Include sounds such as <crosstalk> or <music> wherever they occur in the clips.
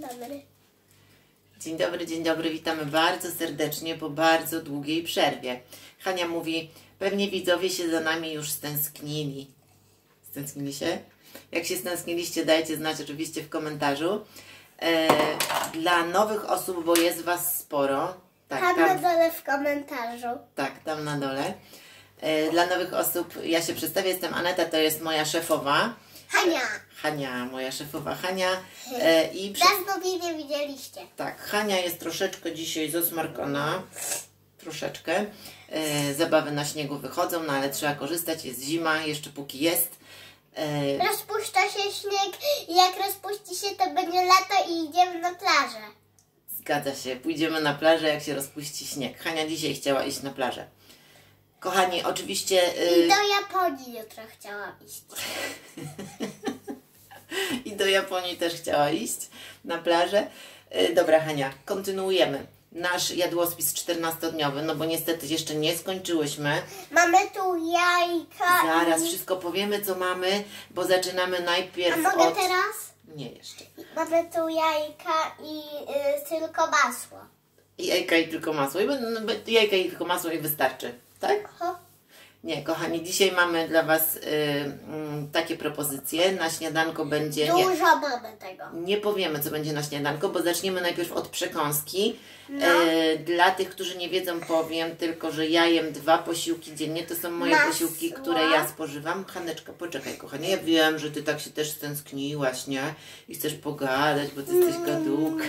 dobry. Dzień dobry, dzień dobry, witamy bardzo serdecznie po bardzo długiej przerwie. Hania mówi, pewnie widzowie się za nami już stęsknili. Stęsknili się? Jak się stęskniliście, dajcie znać oczywiście w komentarzu. E, dla nowych osób, bo jest Was sporo. Tak, Tam na tam, dole w komentarzu. tak, tam na dole. E, dla nowych osób, ja się przedstawię, jestem Aneta, to jest moja szefowa. Hania! Hania, moja szefowa Hania. E, I przy... Dawno mnie nie widzieliście. Tak, Hania jest troszeczkę dzisiaj zasmarkana. Troszeczkę. E, zabawy na śniegu wychodzą, no ale trzeba korzystać. Jest zima, jeszcze póki jest. E, Rozpuszcza się śnieg i jak rozpuści się, to będzie lato i idziemy na plażę. zgadza się, pójdziemy na plażę, jak się rozpuści śnieg. Hania dzisiaj chciała iść na plażę. Kochani, oczywiście. I e, do Japonii jutro chciałam iść. <laughs> I do Japonii też chciała iść na plażę. E, Dobra, Hania, kontynuujemy. Nasz jadłospis 14-dniowy, no bo niestety jeszcze nie skończyłyśmy. Mamy tu jajka Zaraz i... wszystko powiemy, co mamy, bo zaczynamy A najpierw mogę od... teraz? Nie jeszcze. Mamy tu jajka i y, tylko masło. I Jajka i tylko masło. I Jajka i tylko masło i wystarczy. Tak? Ho. Nie, kochani, dzisiaj mamy dla Was y, mm, takie propozycje. Na śniadanko będzie... Nie, Dużo mamy tego. nie powiemy, co będzie na śniadanko, bo zaczniemy najpierw od przekąski. No. E, dla tych, którzy nie wiedzą, powiem tylko, że ja jem dwa posiłki dziennie. To są moje Masło. posiłki, które ja spożywam. Haneczka, poczekaj, kochanie. Ja wiem, że Ty tak się też stęskniłaś, nie? I chcesz pogadać, bo Ty jesteś gadułka.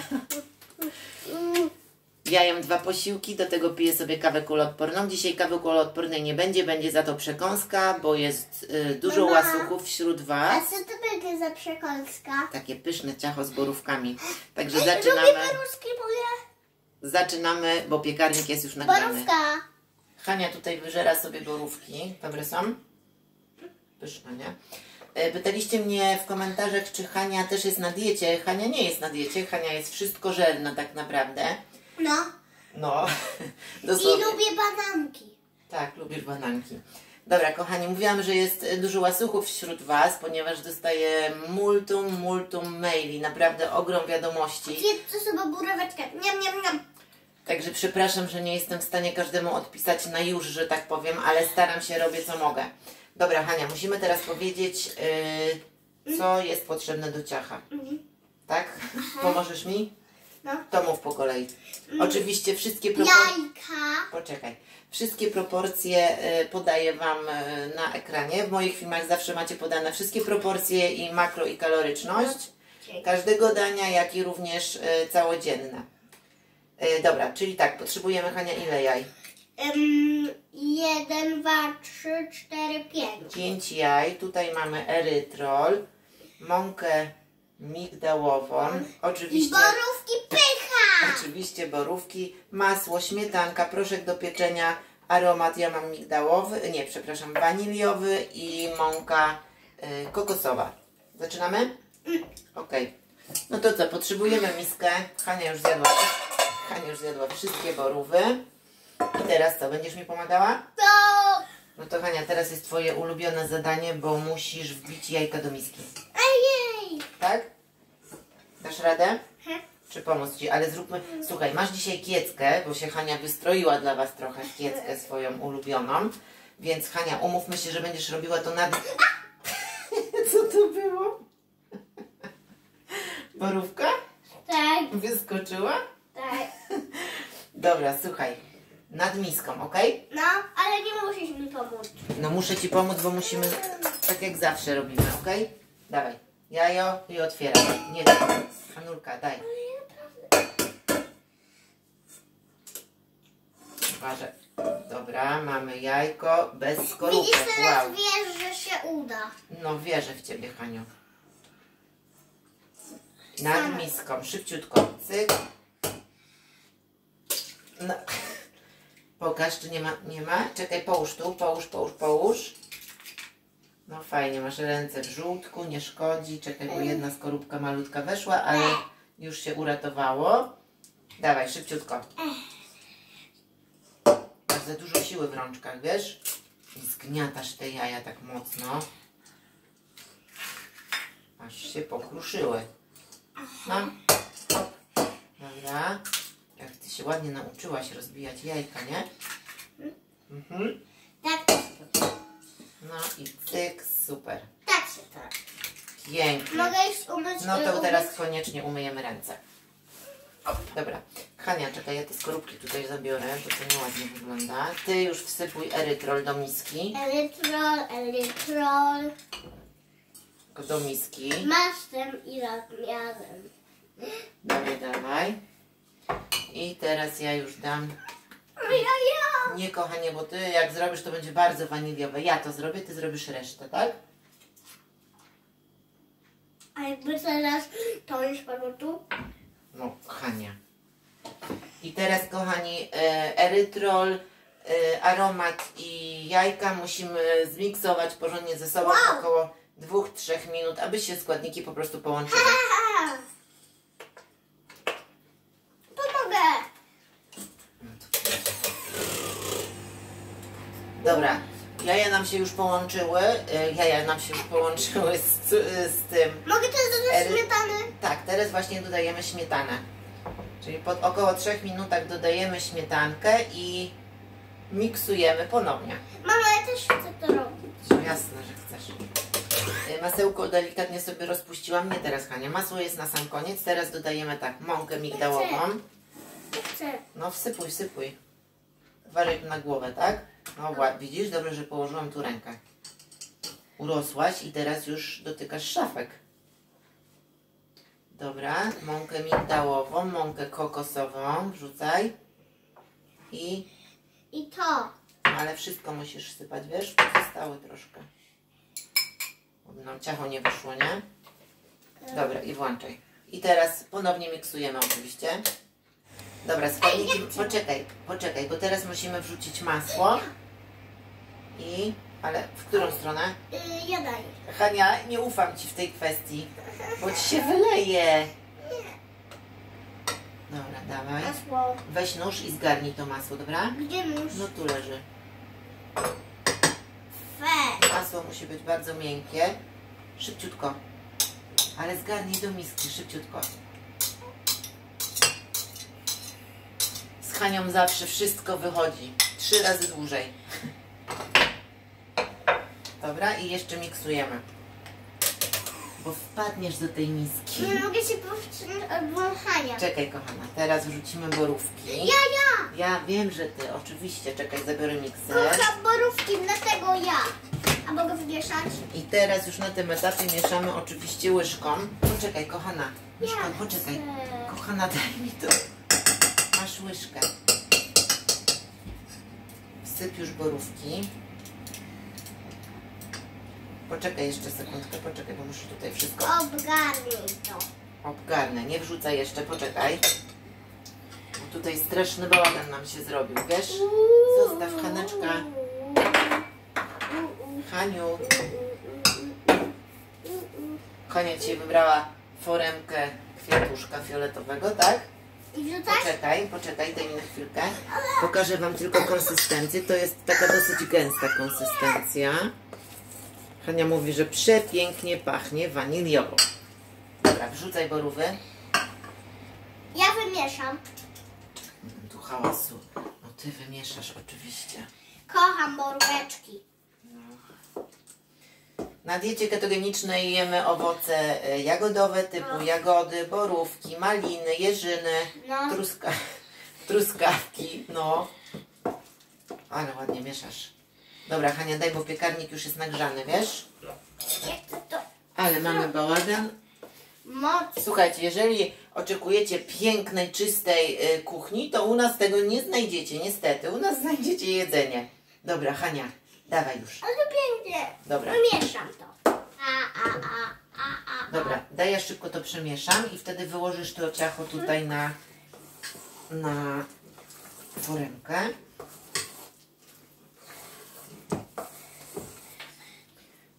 Ja jem dwa posiłki, do tego piję sobie kawę kuloodporną. Dzisiaj kawy kuloodpornej nie będzie, będzie za to przekąska, bo jest y, dużo Mama. łasuchów wśród A Was. co to będzie za przekąska? Takie pyszne ciacho z borówkami. Także Lubię zaczynamy. paruszki moje. Zaczynamy, bo piekarnik jest już nagrany. Borówka. Hania tutaj wyżera sobie borówki. Dobre są? Pyszne, nie? E, Pytaliście mnie w komentarzach, czy Hania też jest na diecie. Hania nie jest na diecie. Hania jest wszystkożerna tak naprawdę. No. No, <laughs> I dosłownie. lubię bananki. Tak, lubisz bananki. Dobra, kochani, mówiłam, że jest dużo łasuchów wśród Was, ponieważ dostaję multum, multum maili, naprawdę ogrom wiadomości. Zjedz sobie buroweczkę. Niam, niam, niam. Także przepraszam, że nie jestem w stanie każdemu odpisać na już, że tak powiem, ale staram się, robię co mogę. Dobra, Hania, musimy teraz powiedzieć, yy, co jest potrzebne do ciacha. Tak? Pomożesz mi? No. To mów po kolei. Oczywiście wszystkie proporcje... Jajka. Poczekaj. Wszystkie proporcje y, podaję Wam y, na ekranie. W moich filmach zawsze macie podane wszystkie proporcje i makro i kaloryczność każdego dania, jak i również y, całodzienne. Dobra, czyli tak, potrzebujemy Hania ile jaj? Um, jeden, dwa, trzy, cztery, pięć. 5 jaj. Tutaj mamy erytrol, mąkę migdałową, I oczywiście, borówki pycha. oczywiście borówki, masło, śmietanka, proszek do pieczenia, aromat ja mam migdałowy, nie, przepraszam, waniliowy i mąka y, kokosowa. Zaczynamy? Ok. No to co, potrzebujemy miskę. Hania już zjadła, Hania już zjadła wszystkie borówy. I teraz co, będziesz mi pomagała? To No to Hania, teraz jest Twoje ulubione zadanie, bo musisz wbić jajka do miski. ojej. Tak? Dasz radę? Hm. Czy pomóc Ci? Ale zróbmy... Słuchaj, masz dzisiaj kieckę, bo się Hania wystroiła dla Was trochę kieckę swoją ulubioną. Więc Hania, umówmy się, że będziesz robiła to nad... <laughs> Co to było? Borówka? Tak, Wyskoczyła? tak. Dobra, słuchaj. Nad miską, ok? No, ale nie musisz mi pomóc. No muszę Ci pomóc, bo musimy tak jak zawsze robimy, ok? Dawaj. Jajo i otwieraj. Nie daj. Anulka, daj. Uważaj. Dobra, mamy jajko bez Widzisz, skorupek. teraz Wow. wiesz, że się uda. No wierzę w Ciebie, Haniu. Nad miską. Szybciutko. Cyk. No. Pokaż, czy nie ma, nie ma. Czekaj, połóż tu, połóż, połóż, połóż. No fajnie, masz ręce w żółtku, nie szkodzi. Czekaj, bo jedna skorupka malutka weszła, ale już się uratowało. Dawaj, szybciutko. Masz za dużo siły w rączkach, wiesz? I zgniatasz te jaja tak mocno. Aż się pokruszyły. No. Dobra. Jak ty się ładnie nauczyłaś rozbijać jajka, nie? Mhm. Tak, No i cyk, super. tak się to robi. Pięknie. Mogę już umyć No to umyć- teraz koniecznie umyjemy ręce. O, dobra. Hania, czekaj, ja te skorupki tutaj zabiorę, bo to nieładnie wygląda. Ty już wsypuj erytrol do miski. Erytrol, erytrol. Do miski. Masz tym i rozmiarem. Dawaj, dawaj. I teraz ja już dam. Ja. Nie, kochanie, bo ty jak zrobisz, to będzie bardzo waniliowe. Ja to zrobię, ty zrobisz resztę, tak? A jakby teraz to już padło tu? No, Hania. I teraz, kochani, e, erytrol, e, aromat i jajka musimy zmiksować porządnie ze sobą Wow. około 2-3 minut, aby się składniki po prostu połączyły. <laughs> Aha. Pomogę. Dobra, jaja nam się już połączyły, e, jaja nam się już połączyły z, z tym. Mogę też dodać śmietany? Tak, teraz właśnie dodajemy śmietanę. Czyli po około 3 minutach dodajemy śmietankę i miksujemy ponownie. Mama, ja też chcę to robić. No jasne, że chcesz. Y, Masełko delikatnie sobie rozpuściłam. Nie teraz, Hania. Masło jest na sam koniec. Teraz dodajemy tak, mąkę migdałową. Chcę. No wsypuj, wsypuj. Warek na głowę, tak? No widzisz? Dobrze, że położyłam tu rękę. Urosłaś i teraz już dotykasz szafek. Dobra, mąkę migdałową, mąkę kokosową wrzucaj. I, I to. no ale wszystko musisz sypać, wiesz? Pozostały troszkę. Nam ciacho nie wyszło, nie? Dobra, i włączaj. I teraz ponownie miksujemy oczywiście. Dobra, składniki... Poczekaj, poczekaj, bo teraz musimy wrzucić masło. I... Ale w którą stronę? Yy, ja daję. Hania, nie ufam Ci w tej kwestii, bo Ci się wyleje. Dobra, dawaj. Masło. Weź nóż i zgarnij to masło, dobra? Gdzie nóż? No tu leży. Fe. Masło musi być bardzo miękkie. Szybciutko. Ale zgarnij do miski, szybciutko. Hanią zawsze wszystko wychodzi. Trzy razy dłużej. Dobra, i jeszcze miksujemy. Bo wpadniesz do tej miski. Nie mogę się powstrzymać od wąchania. Czekaj, kochana, teraz wrzucimy borówki. Ja, ja. Ja wiem, że ty, oczywiście. Czekaj, zabiorę mikser. Kocham borówki, dlatego ja. A mogę wymieszać? I teraz już na tym etapie mieszamy oczywiście łyżką. Poczekaj, kochana. Łyżką, Ja poczekaj. chcę. Kochana, daj mi to. Łyżkę. Wsyp już borówki. Poczekaj jeszcze sekundkę, poczekaj, bo muszę tutaj wszystko Obgarnij to. obgarnę. Nie wrzucaj jeszcze, poczekaj. Bo tutaj straszny bałagan nam się zrobił, wiesz? Zostaw, Haneczka. Haniu. Hania dzisiaj wybrała foremkę kwiatuszka fioletowego, tak? I? Poczekaj, poczekaj, daj mi na chwilkę. Pokażę Wam tylko konsystencję. To jest taka dosyć gęsta konsystencja. Hania mówi, że przepięknie pachnie waniliowo. Dobra, wrzucaj borówy. Ja wymieszam. Tu hałasu. No Ty wymieszasz oczywiście. Kocham boróweczki. Na diecie ketogenicznej jemy owoce e, jagodowe typu jagody, borówki, maliny, jeżyny, No. truska, <laughs> truskawki, no. Ale ładnie mieszasz. Dobra, Hania, daj, bo piekarnik już jest nagrzany, wiesz? To Ale mamy bałagan. Słuchajcie, jeżeli oczekujecie pięknej, czystej y, kuchni, to u nas tego nie znajdziecie, niestety. U nas znajdziecie jedzenie. Dobra, Hania, dawaj już. Ale pięknie. Dobra. Wymieszam to. A, a, a, a, a. Dobra, daj ja szybko to przemieszam i wtedy wyłożysz to ciacho tutaj na, na foremkę.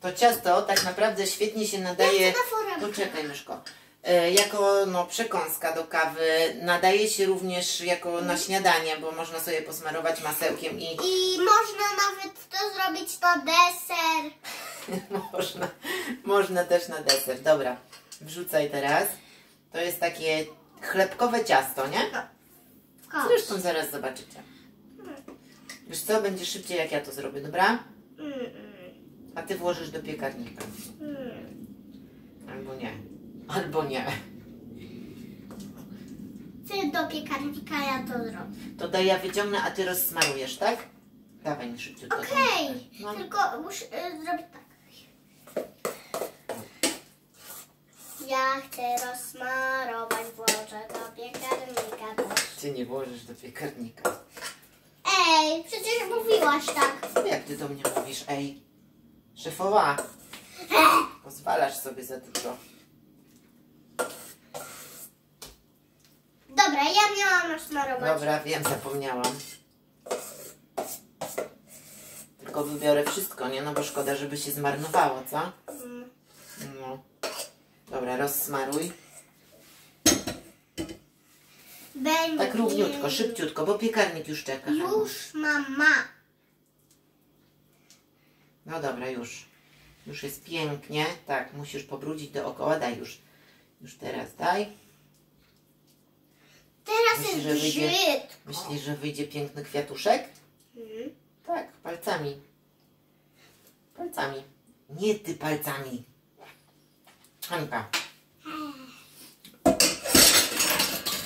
To ciasto tak naprawdę świetnie się nadaje. Ja chcę na foremkę. Poczekaj, myszko. E, Jako no, przekąska do kawy, nadaje się również jako na śniadanie, bo można sobie posmarować masełkiem i I można nawet to zrobić na deser. <laughs> można, można też na deser. Dobra, wrzucaj teraz. To jest takie chlebkowe ciasto, nie? Kosz. Zresztą zaraz zobaczycie. Wiesz co, będzie szybciej jak ja to zrobię, dobra? Mm, mm, A ty włożysz do piekarnika. mm. Albo nie. Albo nie. Ty do piekarnika, ja to zrobię. To daj ja wyciągnę, a ty rozsmarujesz, tak? Dawaj mi szybciutko. Okej, No. tylko muszę y, zrobić tak. Ja chcę rozsmarować, włożę do piekarnika też. Ty nie włożysz do piekarnika. Ej, przecież mówiłaś tak. Jak ty do mnie mówisz, ej? Szefowa, pozwalasz sobie za dużo. Dobra, ja miałam rozsmarować. Dobra, wiem, zapomniałam. Tylko wybiorę wszystko, nie? No bo szkoda, żeby się zmarnowało, co? Mm. No. Dobra, rozsmaruj. Będzie. Tak równiutko, szybciutko, bo piekarnik już czeka. Już mama. No dobra, już. Już jest pięknie. Tak, musisz pobrudzić dookoła. Daj już. Już teraz daj. Teraz Myślisz, że jest wyjdzie- brzydko. Myślisz, że wyjdzie piękny kwiatuszek? Mm. Tak, palcami. Palcami. Nie ty palcami. Hanka.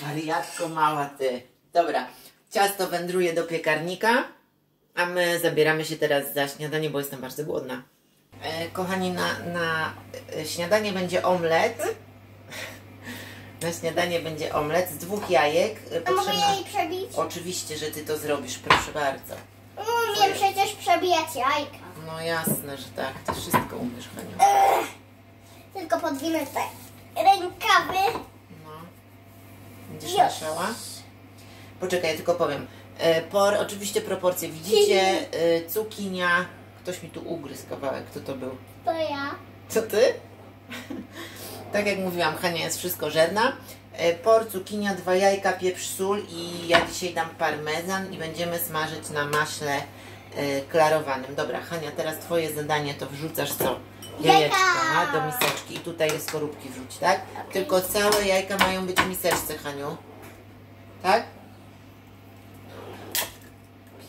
Wariatko mała ty. Dobra, ciasto wędruje do piekarnika, a my zabieramy się teraz za śniadanie, bo jestem bardzo głodna. E, kochani, na, na śniadanie będzie omlet. Na śniadanie będzie omlet z dwóch jajek. E, A mogę jej przebić? Oczywiście, że ty to zrobisz, proszę bardzo. Umiem przecież przebijać jajka. No jasne, że tak. Ty wszystko umiesz, Haniu. Tylko podwinę te rękawy. No. Będziesz Już. mieszała? Poczekaj, ja tylko powiem. E, por, oczywiście proporcje widzicie. E, cukinia. Ktoś mi tu ugryzł kawałek. Kto to był? To ja. Co ty? Tak jak mówiłam, Hania jest wszystko żerna. E, Por, cukinia, dwa jajka, pieprz, sól i ja dzisiaj dam parmezan i będziemy smażyć na maśle e, klarowanym. Dobra, Hania, teraz twoje zadanie to wrzucasz co? Jajeczka Jajka! a, do miseczki i tutaj jest skorupki wrzuć, tak? Tylko całe jajka mają być w miseczce, Haniu. Tak?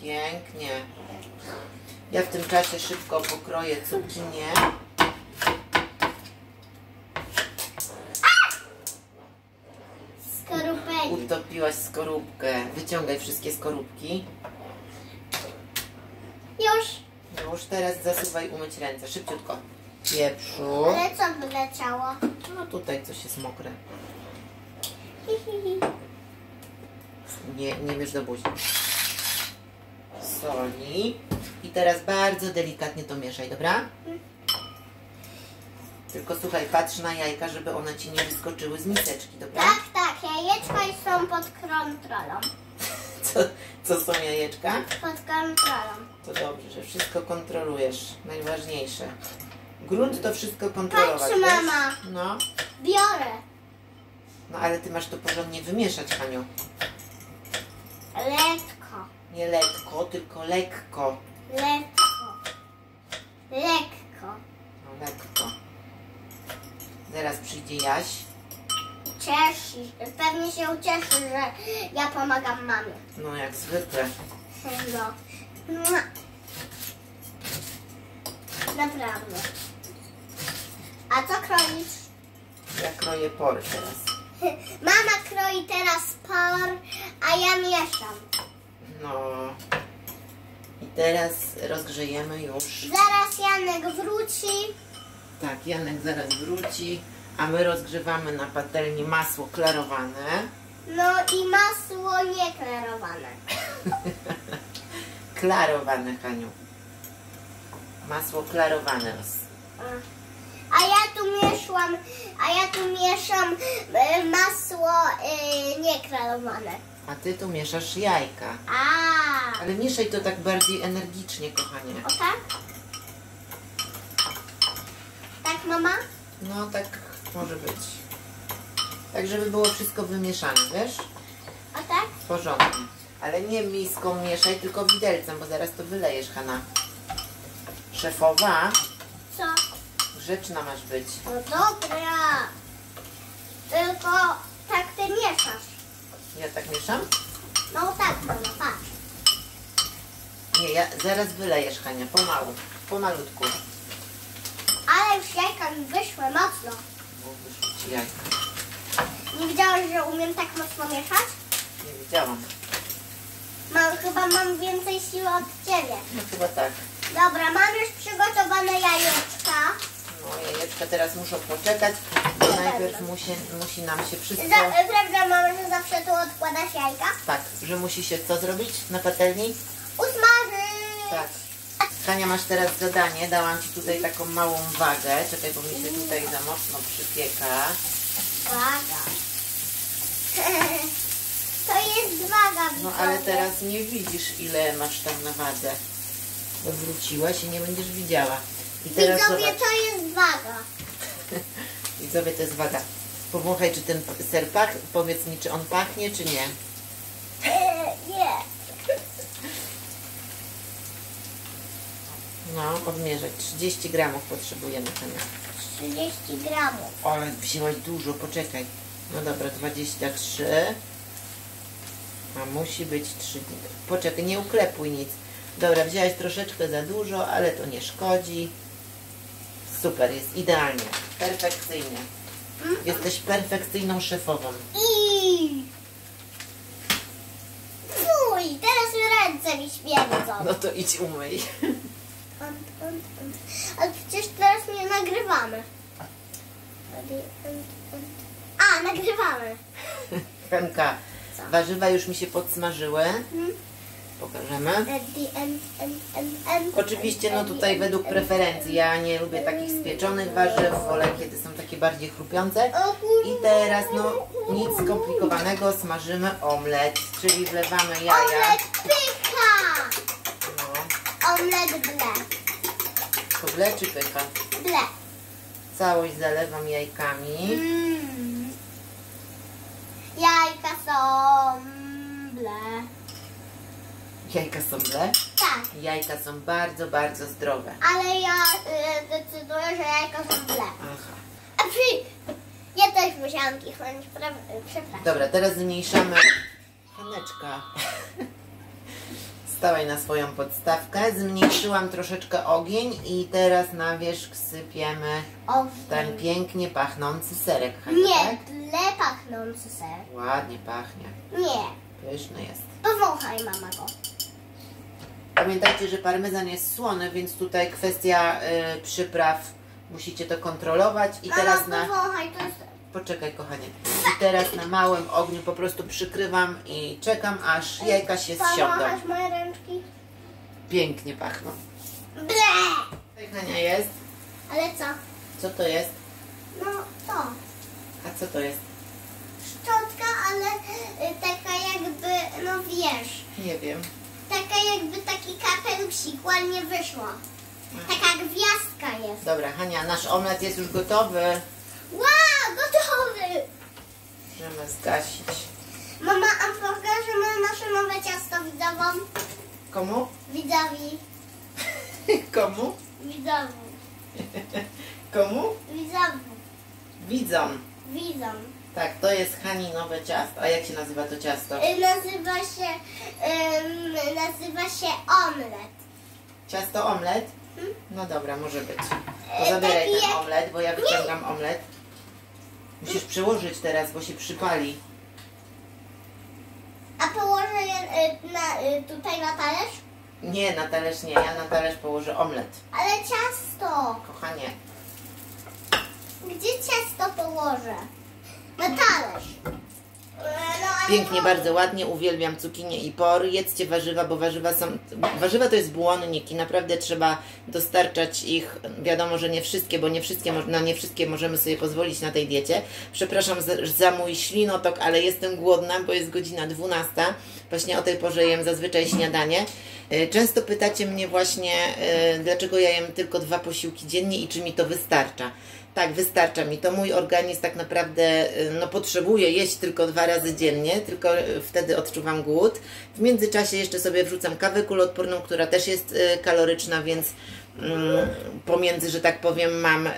Pięknie. Ja w tym czasie szybko pokroję cukinię. Utopiłaś skorupkę. Wyciągaj wszystkie skorupki. Już. Już teraz zasuwaj umyć ręce. Szybciutko. Pieprzu. Ale co wyleciało? No tutaj coś jest mokre. Hi, hi, hi. Nie, nie bierz do buzi. Soli. I teraz bardzo delikatnie to mieszaj, dobra? Tylko słuchaj, patrz na jajka, żeby one ci nie wyskoczyły z miseczki, dobra? Tak, tak, jajeczka są pod kontrolą. <laughs> Co, co są jajeczka? Pod kontrolą. To dobrze, że wszystko kontrolujesz. Najważniejsze. Grunt to wszystko kontrolować. Patrz, wiesz? mama. No. Biorę. No ale ty masz to porządnie wymieszać, Haniu. Lekko. Nie lekko, tylko lekko. Lekko. Lekko. No lekko. Zaraz przyjdzie Jaś. Cieszy. Pewnie się ucieszy, że ja pomagam mamie. No jak zwykle. No. Naprawdę. A co kroisz? Ja kroję pory teraz. <laughs> Mama kroi teraz por, a ja mieszam. No. I teraz rozgrzejemy już. Zaraz Janek wróci. Tak, Janek zaraz wróci. A my rozgrzewamy na patelni masło klarowane. No i masło nieklarowane. <laughs> Klarowane, Haniu. Masło klarowane. A ja tu mieszłam, a ja tu mieszam e, masło e, nieklarowane. A ty tu mieszasz jajka. A, Ale mieszaj to tak bardziej energicznie, kochanie. o tak? Tak, mama? No tak może być. Tak, żeby było wszystko wymieszane, wiesz? O tak? Porządnie. Ale nie miską mieszaj, tylko widelcem, bo zaraz to wylejesz, Hanna. Szefowa, Co? grzeczna masz być. No dobra. Tylko tak ty mieszasz. Ja tak mieszam? No tak, mama, patrz. Nie, ja zaraz wylejesz, Hania, pomału, pomalutku. Ale już jajka mi wyszły mocno. Jajka. Nie widziałeś, że umiem tak mocno mieszać? Nie widziałam. Mam, chyba mam więcej siły od ciebie. No chyba tak. Dobra, mam już przygotowane jajeczka. No jajeczka teraz muszą poczekać, bo najpierw musi, musi nam się wszystko... Za, prawda, mama, że zawsze tu odkładasz jajka? Tak, że musi się co zrobić na patelni? Hania, masz teraz zadanie. Dałam Ci tutaj taką małą wagę. Czekaj, bo mi się tutaj za mocno przypieka. Waga. <laughs> To jest waga, No ale teraz nie widzisz, ile masz tam na wadze. Odwróciłaś i nie będziesz widziała. I teraz Widzowie, zobacz. to jest waga. <laughs> Widzowie, to jest waga. Powąchaj, czy ten ser pach... Powiedz mi, czy on pachnie, czy nie. <laughs> Nie. No, odmierzać. 30 gramów potrzebujemy, Hania. 30 gramów. Ale wzięłaś dużo, poczekaj. No dobra, 23. A musi być 3 dni. Poczekaj, nie uklepuj nic. Dobra, wzięłaś troszeczkę za dużo, ale to nie szkodzi. Super, jest idealnie. Perfekcyjnie. Jesteś perfekcyjną szefową. I... Fuj, teraz ręce mi śmierdzą. No to idź umyj. <laughs> Ale przecież teraz nie nagrywamy. A, nagrywamy. Co? warzywa już mi się podsmażyły. Pokażemy. End, end, Oczywiście, no tutaj według preferencji. Ja nie lubię takich spieczonych warzyw, wolę kiedy są takie bardziej chrupiące. I teraz, no, nic skomplikowanego, smażymy omlet, czyli wlewamy jaja. Omlet ble. to ble czy pyka? Ble. Całość zalewam jajkami. Mm. Jajka są ble. Jajka są ble? Tak, Jajka są bardzo, bardzo zdrowe. ale ja y, decyduję, że jajka są ble. Aha. A przy... Ja też musiałam kichnąć, pra... przepraszam. Dobra, teraz zmniejszamy. Haneczka. <laughs> Stawaj na swoją podstawkę. Zmniejszyłam troszeczkę ogień i teraz na wierzch sypiemy ten pięknie pachnący serek. Hania, Nie, tak? tle pachnący ser. Ładnie pachnie. Nie, Pyszny jest. powąchaj mama go. Pamiętajcie, że parmezan jest słony, więc tutaj kwestia y, przypraw. Musicie to kontrolować. I teraz Mama, na... powąchaj, to jest... Poczekaj kochanie. I teraz na małym ogniu po prostu przykrywam i czekam aż jajka się zsiądą. Moje? Pięknie pachną. Ble! Tak Hania jest? Ale co? Co to jest? No to. A co to jest? Szczotka, ale y, taka jakby, no wiesz, Nie wiem. taka jakby taki kapelusik ładnie wyszło. Taka gwiazdka jest. Dobra, Hania, nasz omlet jest już gotowy. Wow, gotowy! Możemy zgasić. Mama, a pokażemy nasze nowe ciasto widzowom? Komu? Widzowi. <laughs> Komu? Widzowu. <laughs> Komu? Widzowu. Widzom. Widzą. Tak, to jest Hani nowe ciasto. A jak się nazywa to ciasto? Y, Nazywa się, ym, nazywa się omlet. Ciasto omlet? No dobra, może być. To E, zabieraj ten omlet, bo ja wyciągam omlet. Musisz przełożyć teraz, bo się przypali. A położę je y, na, y, tutaj na talerz? Nie, na talerz nie. Ja na talerz położę omlet. Ale ciasto! Kochanie, Gdzie ciasto położę? Na talerz. No, pięknie, no, bardzo ładnie. Uwielbiam cukinię i por. Jedzcie warzywa, bo warzywa są... Warzywa to jest błonnik i naprawdę trzeba dostarczać ich. Wiadomo, że nie wszystkie, bo nie wszystkie, na nie wszystkie możemy sobie pozwolić na tej diecie. Przepraszam za, za mój ślinotok, ale jestem głodna, bo jest godzina 12. Właśnie o tej porze jem zazwyczaj śniadanie. E, Często pytacie mnie właśnie, e, dlaczego ja jem tylko dwa posiłki dziennie i czy mi to wystarcza. Tak, wystarcza mi to. Mój organizm tak naprawdę y, no, potrzebuje jeść tylko dwa razy dziennie, tylko y, wtedy odczuwam głód. W międzyczasie jeszcze sobie wrzucam kawę kuloodporną, która też jest y, kaloryczna, więc mm, pomiędzy, że tak powiem, mam,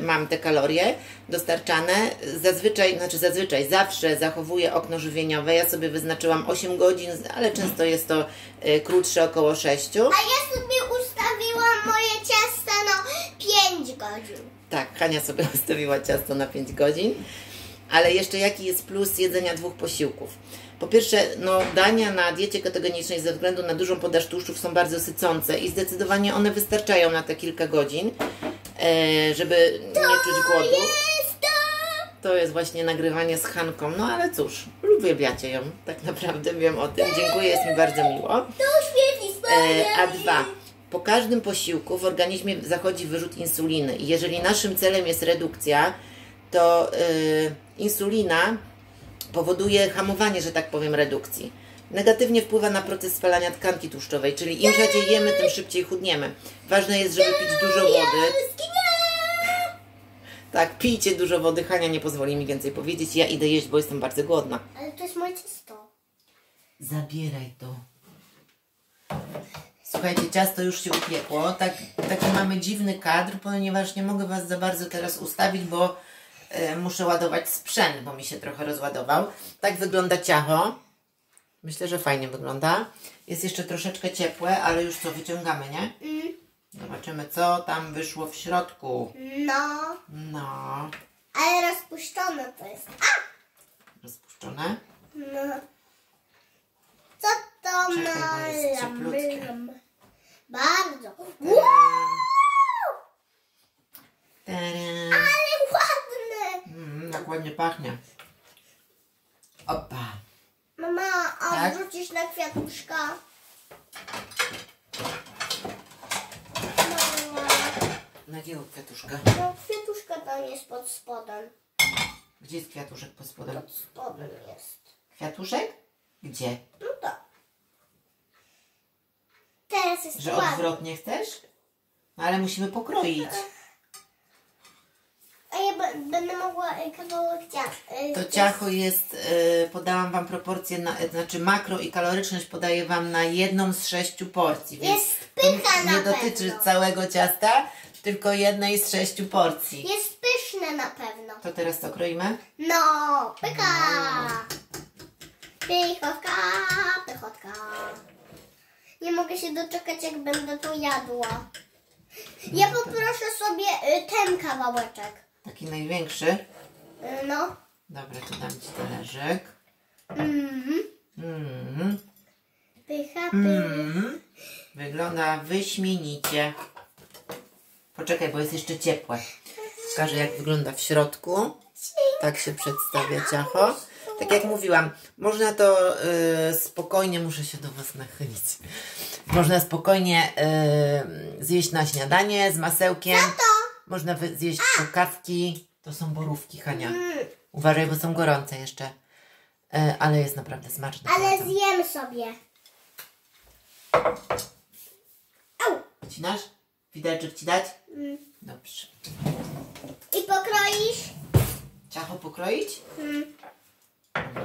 mam te kalorie dostarczane. Zazwyczaj, znaczy zazwyczaj, zawsze zachowuję okno żywieniowe. Ja sobie wyznaczyłam 8 godzin, ale często jest to krótsze, około 6. A ja sobie ustawiłam moje ciasta na 5 godzin. Tak, Hania sobie <laughs> ustawiła ciasto na 5 godzin. Ale jeszcze jaki jest plus jedzenia dwóch posiłków? Po pierwsze, no, dania na diecie ketogenicznej ze względu na dużą podaż tłuszczów są bardzo sycące i zdecydowanie one wystarczają na te kilka godzin, e, żeby nie czuć głodu. Jest to! To jest właśnie nagrywanie z Hanką. No ale cóż, uwielbiacie ją, tak naprawdę wiem o tym. Dziękuję, jest mi bardzo miło. E, a dwa, po każdym posiłku w organizmie zachodzi wyrzut insuliny i jeżeli naszym celem jest redukcja, to e, insulina powoduje hamowanie, że tak powiem, redukcji. Negatywnie wpływa na proces spalania tkanki tłuszczowej, czyli im rzadziej jemy, tym szybciej chudniemy. Ważne jest, żeby pić dużo wody. Tak, pijcie dużo wody. Hania nie pozwoli mi więcej powiedzieć. Ja idę jeść, bo jestem bardzo głodna. Ale to jest moje ciasto. Zabieraj to. Słuchajcie, ciasto już się upiekło. Tak, taki mamy dziwny kadr, ponieważ nie mogę Was za bardzo teraz ustawić, bo e, muszę ładować sprzęt, bo mi się trochę rozładował. Tak wygląda ciacho. Myślę, że fajnie wygląda. Jest jeszcze troszeczkę ciepłe, ale już co wyciągamy, nie? Zobaczymy, co tam wyszło w środku. No, No, ale rozpuszczone to jest. A! rozpuszczone. No. Co to Czekaj, ma? jest cieplutkie. Bardzo. Tadam. Ale ładne. Mm, jak ładnie pachnie. Opa. Mama, a Tak? wrzucisz na kwiatuszka? Mama, Na jakiego kwiatuszka? no kwiatuszka tam jest pod spodem. Gdzie jest kwiatuszek pod spodem? Pod spodem jest. Kwiatuszek? Gdzie? No tak. Teraz jest Że odwrotnie chcesz? No ale musimy pokroić. A ja b- będę mogła y, kawałek ciasta. To ciacho jest, y, podałam Wam proporcje, na, znaczy makro i kaloryczność podaję Wam na jedną z sześciu porcji. Więc Jest to pycha nie na dotyczy pewno. całego ciasta, tylko jednej z sześciu porcji. Jest pyszne na pewno. To teraz to kroimy? No, pyka! Pychotka. Nie mogę się doczekać, jak będę to jadła. Ja poproszę sobie y, ten kawałeczek. Taki największy. Y, No. Dobra, to dam Ci talerzyk. Mhm. Mm. Pycha, pycha. Mm. Wygląda wyśmienicie. Poczekaj, bo jest jeszcze ciepłe. Pokażę, jak wygląda w środku. Tak się przedstawia ciacho. Tak jak mówiłam, można to y, spokojnie, muszę się do Was nachylić. Można spokojnie y, zjeść na śniadanie z masełkiem. Można zjeść kawki. To są borówki, Hania. Uważaj, bo są gorące jeszcze. Y, ale jest naprawdę smaczne. Ale bardzo. zjem sobie. Au. Wcinasz? Widelczyk Ci dać? Mm. Dobrze. I pokroisz? Ciacho pokroić? Mm.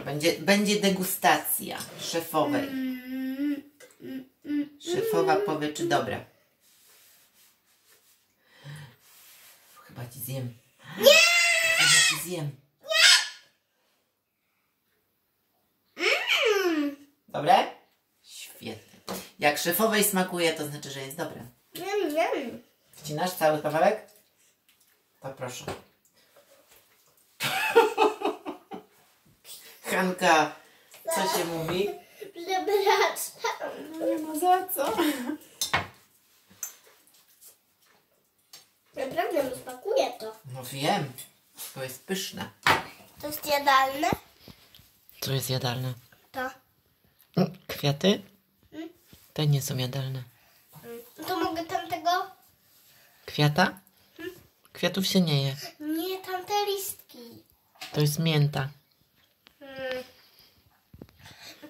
Będzie, będzie degustacja szefowej. Szefowa powie, czy dobre. Chyba ci zjem. Nie! Chyba ci zjem. Mm. Dobre? Świetnie. Jak szefowej smakuje, to znaczy, że jest dobre. Wcinasz cały kawałek? To proszę. Hanka, co się mówi? Przepraszam. Nie ma za co. Naprawdę mi smakuje to. No wiem, to jest pyszne. To jest jadalne? Co jest jadalne? To. Kwiaty? Te nie są jadalne. Mm. To mogę tamtego? Kwiata? Kwiatów się nie je. Nie, tamte listki. To jest mięta. Mm.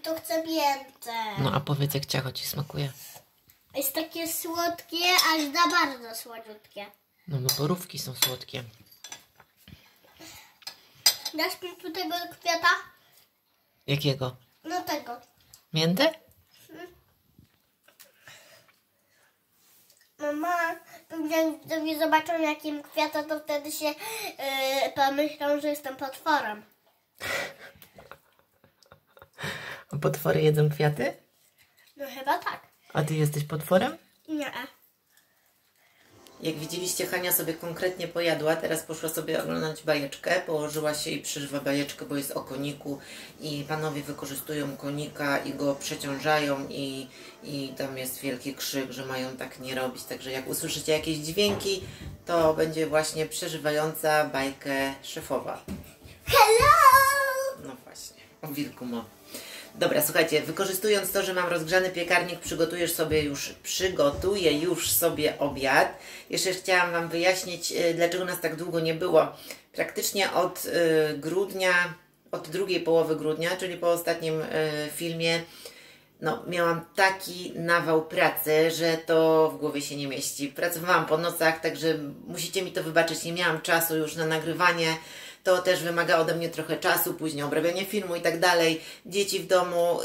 To chcę więcej. No a powiedz jak ciacho ci smakuje. Jest takie słodkie, aż za bardzo słodziutkie. No bo borówki są słodkie. Dasz mi tu tego kwiata? Jakiego? No tego. Miętę? Mama, pewnie jak widzowie zobaczą jakim kwiata, to wtedy się yy, pomyślą, że jestem potworem. <laughs> A potwory jedzą kwiaty? No chyba tak. A ty jesteś potworem? Nie. Jak widzieliście, Hania sobie konkretnie pojadła, teraz poszła sobie oglądać bajeczkę, położyła się i przeżywa bajeczkę, bo jest o koniku i panowie wykorzystują konika i go przeciążają i, i tam jest wielki krzyk, że mają tak nie robić, także jak usłyszycie jakieś dźwięki, to będzie właśnie przeżywająca bajkę szefowa. Hello! No właśnie, o wilku mowa. Dobra, słuchajcie, wykorzystując to, że mam rozgrzany piekarnik, przygotujesz sobie już, przygotuję już sobie obiad. Jeszcze chciałam Wam wyjaśnić, y, dlaczego nas tak długo nie było. Praktycznie od y, grudnia, od drugiej połowy grudnia, czyli po ostatnim y, filmie, no, miałam taki nawał pracy, że to w głowie się nie mieści. Pracowałam po nocach, także musicie mi to wybaczyć. Nie miałam czasu już na nagrywanie. To też wymaga ode mnie trochę czasu, później obrabianie filmu i tak dalej. Dzieci w domu,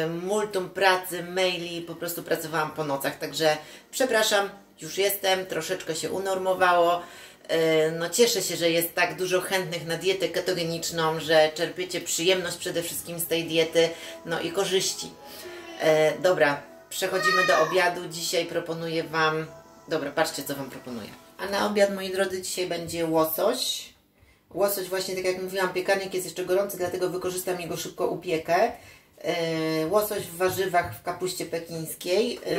yy, multum pracy, maili, po prostu pracowałam po nocach. Także przepraszam, już jestem, troszeczkę się unormowało. Yy, No cieszę się, że jest tak dużo chętnych na dietę ketogeniczną, że czerpiecie przyjemność przede wszystkim z tej diety, no i korzyści. E, dobra, przechodzimy do obiadu. Dzisiaj proponuję Wam. Dobra, patrzcie, co Wam proponuję. A na obiad, moi drodzy, dzisiaj będzie łosoś. Łosoś, właśnie tak jak mówiłam, piekarnik jest jeszcze gorący, dlatego wykorzystam jego szybko upiekę. E, łosoś w warzywach w kapuście pekińskiej. E,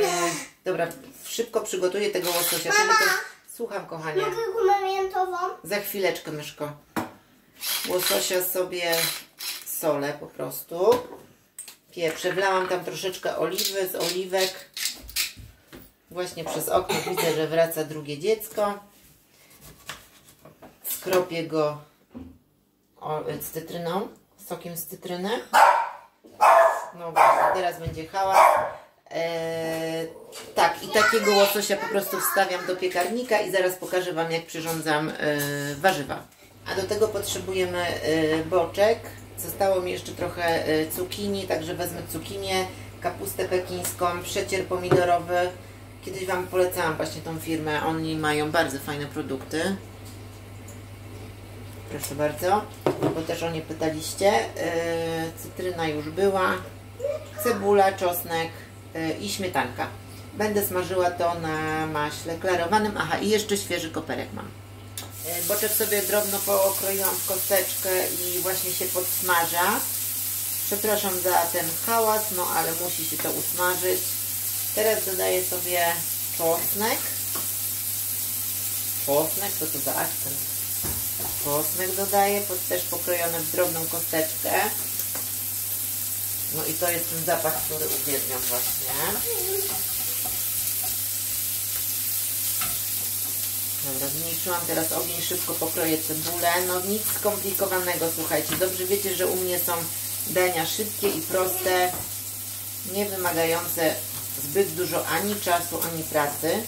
dobra, szybko przygotuję tego łososia. Mama! Słucham, kochanie. Mogę gumę miętową? Za chwileczkę, myszko. Łososia sobie solę po prostu. Pieprze. Wlałam tam troszeczkę oliwy z oliwek. Właśnie przez okno widzę, że wraca drugie dziecko. Skropię go z cytryną, sokiem z cytryny. No właśnie, teraz będzie hałas. Eee, tak, i takiego łososia po prostu wstawiam do piekarnika i zaraz pokażę Wam, jak przyrządzam e, warzywa. A do tego potrzebujemy e, boczek. Zostało mi jeszcze trochę e, cukinii, także wezmę cukinię, kapustę pekińską, przecier pomidorowy. Kiedyś Wam polecałam właśnie tą firmę, oni mają bardzo fajne produkty. Proszę bardzo, bo też o nie pytaliście. E, cytryna już była, cebula, czosnek e, i śmietanka. Będę smażyła to na maśle klarowanym. Aha, i jeszcze świeży koperek mam. E, Boczek sobie drobno pokroiłam w kosteczkę i właśnie się podsmaża. Przepraszam za ten hałas, no ale musi się to usmażyć. Teraz dodaję sobie czosnek. Czosnek, co to za akcent? Czosnek dodaję, też pokrojony w drobną kosteczkę. No i to jest ten zapach, który uwielbiam właśnie. Dobra, zmniejszyłam teraz ogień, szybko pokroję cebulę. No nic skomplikowanego, słuchajcie. Dobrze wiecie, że u mnie są dania szybkie i proste, nie wymagające zbyt dużo ani czasu, ani pracy.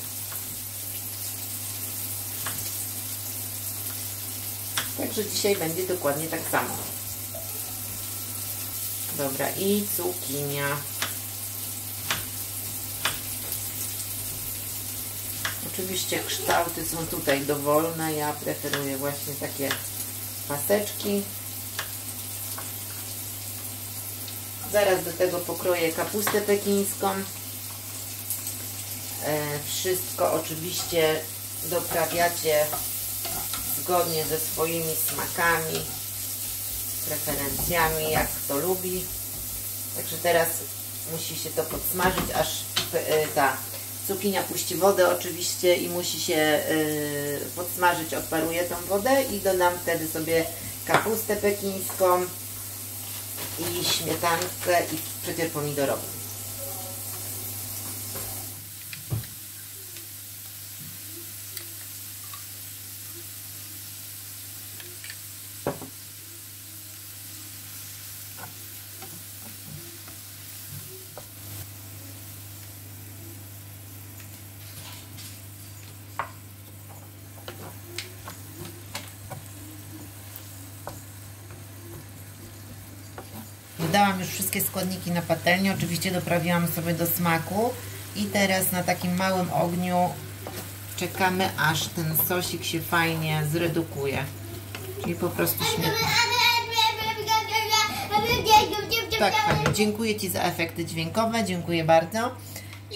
Także dzisiaj będzie dokładnie tak samo. Dobra, i cukinia. Oczywiście kształty są tutaj dowolne. Ja preferuję właśnie takie paseczki. Zaraz do tego pokroję kapustę pekińską. E, wszystko oczywiście doprawiacie zgodnie ze swoimi smakami, preferencjami, jak kto lubi. Także teraz musi się to podsmażyć, aż e, ta cukinia puści wodę oczywiście i musi się e, podsmażyć, odparuję tą wodę i dodam wtedy sobie kapustę pekińską i śmietankę i przecier pomidorowy. Dodałam już wszystkie składniki na patelnię, oczywiście doprawiłam sobie do smaku i teraz na takim małym ogniu czekamy aż ten sosik się fajnie zredukuje. Czyli po prostu śmietana. Tak, Haniu, dziękuję Ci za efekty dźwiękowe, dziękuję bardzo.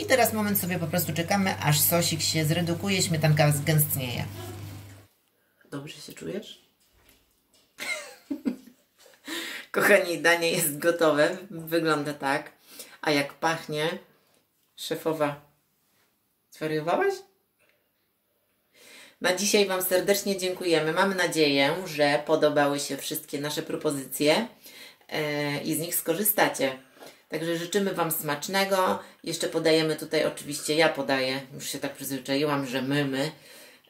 I teraz moment sobie po prostu czekamy, aż sosik się zredukuje, śmietanka zgęstnieje. Dobrze się czujesz? Kochani, danie jest gotowe. Wygląda tak. A jak pachnie, szefowa, zwariowałaś? Na dzisiaj Wam serdecznie dziękujemy. Mamy nadzieję, że podobały się wszystkie nasze propozycje e, i z nich skorzystacie. Także życzymy Wam smacznego. Jeszcze podajemy tutaj, oczywiście ja podaję, już się tak przyzwyczaiłam, że my, my.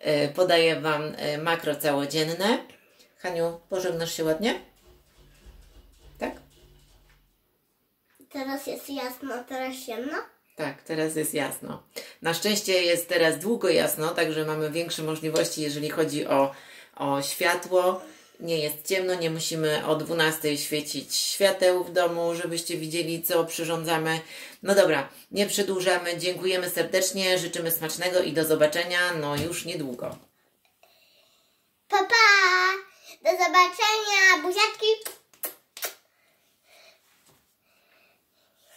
E, podaję Wam e, makro całodzienne. Haniu, pożegnasz się ładnie? Teraz jest jasno, teraz ciemno. Tak, teraz jest jasno. Na szczęście jest teraz długo jasno, także mamy większe możliwości, jeżeli chodzi o, o światło. Nie jest ciemno, nie musimy o 12 świecić świateł w domu, żebyście widzieli, co przyrządzamy. No dobra, nie przedłużamy. Dziękujemy serdecznie, życzymy smacznego i do zobaczenia, no już niedługo. Pa, pa! Do zobaczenia, buziaczki!